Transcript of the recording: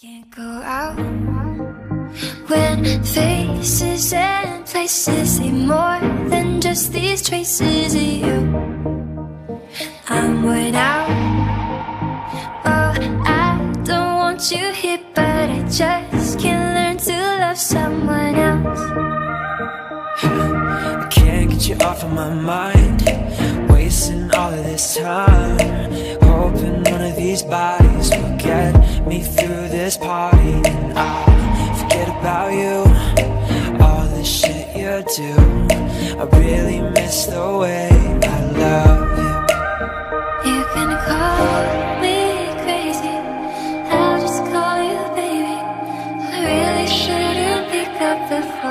Can't go out when faces and places say more than just these traces of you. I'm worn out. Oh, I don't want you here, but I just can't learn to love someone else. I can't get you off of my mind Wasting all of this time Hoping one of these bodies this party and I forget about you. All the shit you do I really miss the way I love you. You can call me crazy I'll just call you baby. I really shouldn't pick up the phone.